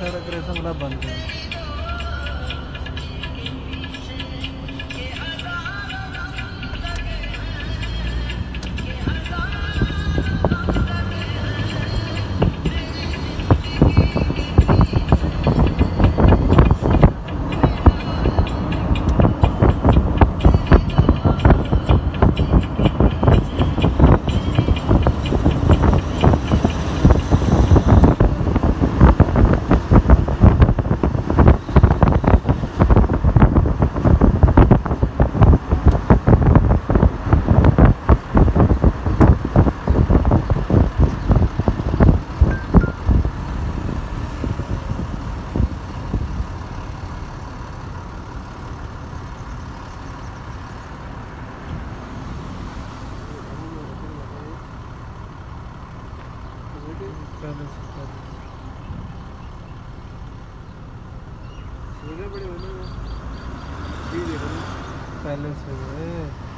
side aggression वाला बंद से पहले से है